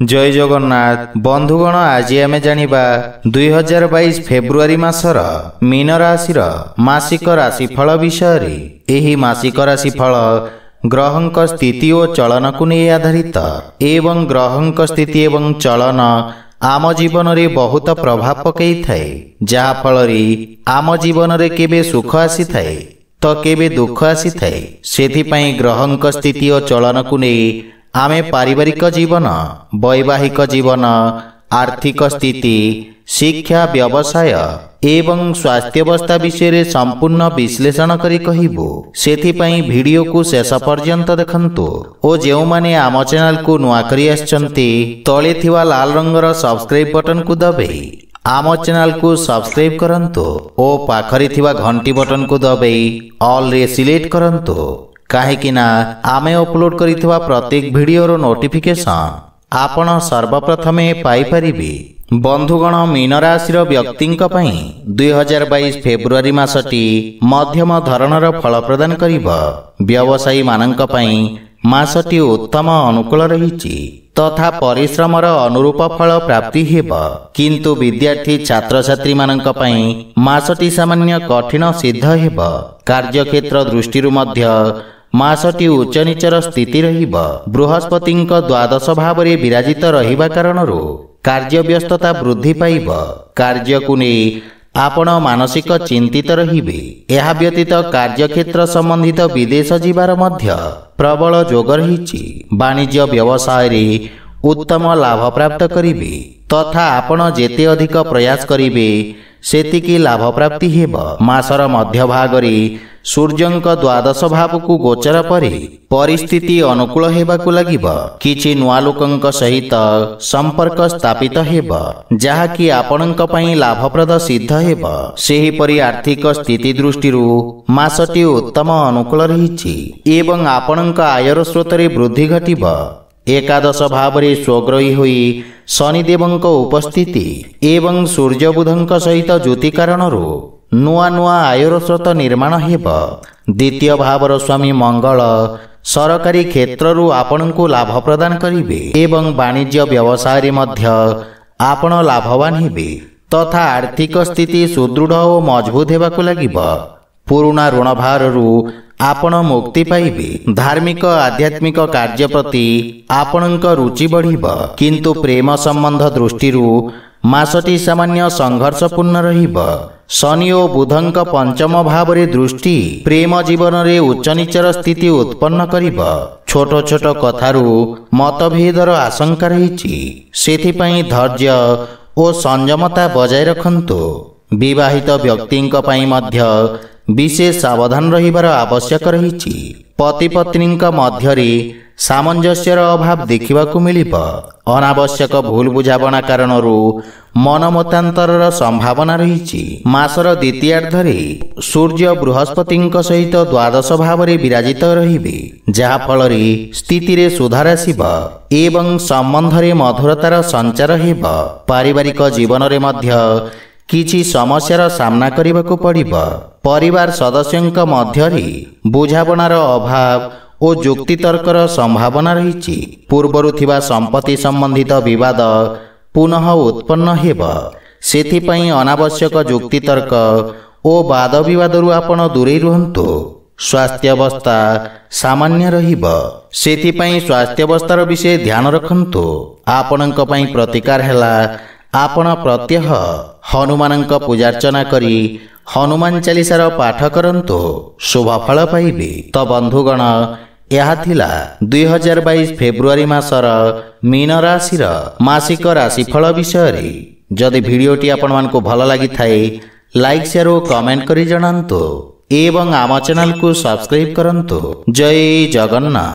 ଜୟ ଜଗନ୍ନାଥ ବନ୍ଧୁଗଣ ଆଜି ଆମେ ଜାଣିବା ଦୁଇ ହଜାର ବାଇଶ ଫେବୃଆରୀ ମାସର ମୀନ ରାଶିର ମାସିକ ରାଶିଫଳ ବିଷୟରେ। ଏହି ମାସିକ ରାଶିଫଳ ଗ୍ରହଙ୍କ ସ୍ଥିତି ଓ ଚଳନକୁ ନେଇ ଆଧାରିତ। ଏବଂ ଗ୍ରହଙ୍କ ସ୍ଥିତି ଏବଂ ଚଳନ ଆମ ଜୀବନରେ ବହୁତ ପ୍ରଭାବ ପକାଇଥାଏ। ଯାହାଫଳରେ ଆମ ଜୀବନରେ କେବେ ସୁଖ ଆସିଥାଏ ତ କେବେ ଦୁଃଖ ଆସିଥାଏ। ସେଥିପାଇଁ ଗ୍ରହଙ୍କ ସ୍ଥିତି ଓ ଚଳନକୁ ନେଇ ଆମେ ପାରିବାରିକ ଜୀବନ ବୈବାହିକ ଜୀବନ ଆର୍ଥିକ ସ୍ଥିତି ଶିକ୍ଷା ବ୍ୟବସାୟ ଏବଂ ସ୍ୱାସ୍ଥ୍ୟାବସ୍ଥା ବିଷୟରେ ସମ୍ପୂର୍ଣ୍ଣ ବିଶ୍ଳେଷଣ କରି କହିବୁ। ସେଥିପାଇଁ ଭିଡ଼ିଓକୁ ଶେଷ ପର୍ଯ୍ୟନ୍ତ ଦେଖନ୍ତୁ। ଓ ଯେଉଁମାନେ ଆମ ଚ୍ୟାନେଲକୁ ନୂଆ କରି ଆସିଛନ୍ତି ତଳେ ଥିବା ଲାଲ ରଙ୍ଗର ସବସ୍କ୍ରାଇବ୍ ବଟନକୁ ଦବାଇ ଆମ ଚ୍ୟାନେଲକୁ ସବସ୍କ୍ରାଇବ୍ କରନ୍ତୁ। ଓ ପାଖରେ ଥିବା ଘଣ୍ଟି ବଟନକୁ ଦବାଇ ଅଲ୍ରେ ସିଲେକ୍ଟ କରନ୍ତୁ। କାହିଁକି ନା ଆମେ ଅପଲୋଡ କରିଥିବା ପ୍ରତ୍ୟେକ ଭିଡ଼ିଓର ନୋଟିଫିକେସନ୍ ଆପଣ ସର୍ବପ୍ରଥମେ ପାଇପାରିବେ। ବନ୍ଧୁଗଣ ମୀନ ରାଶିର ବ୍ୟକ୍ତିଙ୍କ ପାଇଁ ଦୁଇ ହଜାର ବାଇଶ ଫେବୃଆରୀ ମାସଟି ମଧ୍ୟମ ଧରଣର ଫଳ ପ୍ରଦାନ କରିବ। ବ୍ୟବସାୟୀମାନଙ୍କ ପାଇଁ ମାସଟି ଉତ୍ତମ ଅନୁକୂଳ ରହିଛି। ତଥା ପରିଶ୍ରମର ଅନୁରୂପ ଫଳ ପ୍ରାପ୍ତି ହେବ। କିନ୍ତୁ ବିଦ୍ୟାର୍ଥୀ ଛାତ୍ରଛାତ୍ରୀମାନଙ୍କ ପାଇଁ ମାସଟି ସାମାନ୍ୟ କଠିନ ସିଦ୍ଧ ହେବ। କାର୍ଯ୍ୟକ୍ଷେତ୍ର ଦୃଷ୍ଟିରୁ ମଧ୍ୟ ମାସଟି ଉଚ୍ଚ ନିଚର ସ୍ଥିତି ରହିବ। ବୃହସ୍ପତିଙ୍କ ଦ୍ୱାଦଶ ଭାବରେ ବିରାଜିତ ରହିବା କାରଣରୁ କାର୍ଯ୍ୟ ବ୍ୟସ୍ତତା ବୃଦ୍ଧି ପାଇବ। କାର୍ଯ୍ୟକୁ ନେଇ ଆପଣ ମାନସିକ ଚିନ୍ତିତ ରହିବେ। ଏହା ବ୍ୟତୀତ କାର୍ଯ୍ୟକ୍ଷେତ୍ର ସମ୍ବନ୍ଧିତ ବିଦେଶ ଯିବାର ମଧ୍ୟ ପ୍ରବଳ ଯୋଗ ରହିଛି। ବାଣିଜ୍ୟ ବ୍ୟବସାୟରେ ଉତ୍ତମ ଲାଭ ପ୍ରାପ୍ତ କରିବେ। ତଥା ଆପଣ ଯେତେ ଅଧିକ ପ୍ରୟାସ କରିବେ ସେତିକି ଲାଭ ପ୍ରାପ୍ତି ହେବ। ମାସର ମଧ୍ୟଭାଗରେ ସୂର୍ଯ୍ୟଙ୍କ ଦ୍ୱାଦଶ ଭାବକୁ ଗୋଚର ପରେ ପରିସ୍ଥିତି ଅନୁକୂଳ ହେବାକୁ ଲାଗିବ। କିଛି ନୂଆ ଲୋକଙ୍କ ସହିତ ସମ୍ପର୍କ ସ୍ଥାପିତ ହେବ ଯାହାକି ଆପଣଙ୍କ ପାଇଁ ଲାଭପ୍ରଦ ସିଦ୍ଧ ହେବ। ସେହିପରି ଆର୍ଥିକ ସ୍ଥିତି ଦୃଷ୍ଟିରୁ ମାସଟି ଉତ୍ତମ ଅନୁକୂଳ ରହିଛି ଏବଂ ଆପଣଙ୍କ ଆୟର ସ୍ରୋତରେ ବୃଦ୍ଧି ଘଟିବ। ଏକାଦଶ ଭାବରେ ସ୍ୱଗ୍ରହୀ ହୋଇ ଶନିଦେବଙ୍କ ଉପସ୍ଥିତି ଏବଂ ସୂର୍ଯ୍ୟ ବୁଧଙ୍କ ସହିତ ଜ୍ୟୋତି କାରଣରୁ ନୂଆ ନୂଆ ଆୟର ସ୍ରୋତ ନିର୍ମାଣ ହେବ ଦ୍ୱିତୀୟ ଭାବର ସ୍ୱାମୀ ମଙ୍ଗଳ ସରକାରୀ କ୍ଷେତ୍ରରୁ ଆପଣଙ୍କୁ ଲାଭ ପ୍ରଦାନ କରିବେ। ଏବଂ ବାଣିଜ୍ୟ ବ୍ୟବସାୟରେ ମଧ୍ୟ ଆପଣ ଲାଭବାନ ହେବେ। ତଥା ଆର୍ଥିକ ସ୍ଥିତି ସୁଦୃଢ଼ ଓ ମଜବୁତ ହେବାକୁ ଲାଗିବ। ପୁରୁଣା ଋଣ ଭାରରୁ ଆପଣ ମୁକ୍ତି ପାଇବେ ଧାର୍ମିକ ଆଧ୍ୟାତ୍ମିକ କାର୍ଯ୍ୟ ପ୍ରତି ଆପଣଙ୍କ ରୁଚି ବଢ଼ିବ କିନ୍ତୁ ପ୍ରେମ ସମ୍ବନ୍ଧ ଦୃଷ୍ଟିରୁ ମାସଟି ସାମାନ୍ୟ ସଂଘର୍ଷପୂର୍ଣ୍ଣ ରହିବ ଶନି ଓ ବୁଧଙ୍କ ପଞ୍ଚମ ଭାବରେ ଦୃଷ୍ଟି ପ୍ରେମ ଜୀବନରେ ଉଚ୍ଚନୀଚର ସ୍ଥିତି ଉତ୍ପନ୍ନ କରିବ। ଛୋଟ ଛୋଟ କଥାରୁ ମତଭେଦର ଆଶଙ୍କା ରହିଛି। ସେଥିପାଇଁ ଧୈର୍ଯ୍ୟ ଓ ସଂଯମତା ବଜାୟ ରଖନ୍ତୁ। ବିବାହିତ ବ୍ୟକ୍ତିଙ୍କ ପାଇଁ ମଧ୍ୟ ବିଶେଷ ସାବଧାନ ରହିବାର ଆବଶ୍ୟକ ରହିଛି। ପତି ପତ୍ନୀଙ୍କ ମଧ୍ୟରେ ସାମଞ୍ଜସ୍ୟର ଅଭାବ ଦେଖିବାକୁ ମିଳିବ। ଅନାବଶ୍ୟକ ଭୁଲ ବୁଝାମଣା କାରଣରୁ ମନମତାନ୍ତରର ସମ୍ଭାବନା ରହିଛି। ମାସର ଦ୍ୱିତୀୟାର୍ଦ୍ଧରେ ସୂର୍ଯ୍ୟ ବୃହସ୍ପତିଙ୍କ ସହିତ ଦ୍ୱାଦଶ ଭାବରେ ବିରାଜିତ ରହିବେ ଯାହାଫଳରେ ସ୍ଥିତିରେ ସୁଧାର ଆସିବ ଏବଂ ସମ୍ବନ୍ଧରେ ମଧୁରତାର ସଞ୍ଚାର ହେବ। ପାରିବାରିକ ଜୀବନରେ ମଧ୍ୟ କିଛି ସମସ୍ୟାର ସାମ୍ନା କରିବାକୁ ପଡ଼ିବ। ପରିବାର ସଦସ୍ୟଙ୍କ ମଧ୍ୟରେ ବୁଝାମଣାର ଅଭାବ ଓ ଯୁକ୍ତିତର୍କର ସମ୍ଭାବନା ରହିଛି। ପୂର୍ବରୁ ଥିବା ସମ୍ପତ୍ତି ସମ୍ବନ୍ଧିତ ବିବାଦ ପୁନଃ ଉତ୍ପନ୍ନ ହେବ। ସେଥିପାଇଁ ଅନାବଶ୍ୟକ ଯୁକ୍ତିତର୍କ ଓ ବାଦ ବିବାଦରୁ ଆପଣ ଦୂରେଇ ରୁହନ୍ତୁ। ସ୍ୱାସ୍ଥ୍ୟାବସ୍ଥା ସାମାନ୍ୟ ରହିବ। ସେଥିପାଇଁ ସ୍ୱାସ୍ଥ୍ୟାବସ୍ଥାର ବିଷୟ ଧ୍ୟାନ ରଖନ୍ତୁ। ଆପଣଙ୍କ ପାଇଁ ପ୍ରତିକାର ହେଲା ଆପଣ ପ୍ରତ୍ୟହ ହନୁମାନଙ୍କ ପୂଜାର୍ଚ୍ଚନା କରି ହନୁମାନ ଚାଲିସାର ପାଠ କରନ୍ତୁ ଶୁଭ ଫଳ ପାଇବେ। ତ ବନ୍ଧୁଗଣ ଏହା ଥିଲା ଦୁଇ ହଜାର ବାଇଶ ଫେବୃଆରୀ ମାସର ମୀନ ରାଶିର ମାସିକ ରାଶିଫଳ ବିଷୟରେ। ଯଦି ଭିଡ଼ିଓଟି ଆପଣମାନଙ୍କୁ ଭଲ ଲାଗିଥାଏ ଲାଇକ୍ ସେୟାର ଓ କମେଣ୍ଟ କରି ଜଣାନ୍ତୁ ଏବଂ ଆମ ଚ୍ୟାନେଲକୁ ସବସ୍କ୍ରାଇବ୍ କରନ୍ତୁ। ଜୟ ଜଗନ୍ନାଥ।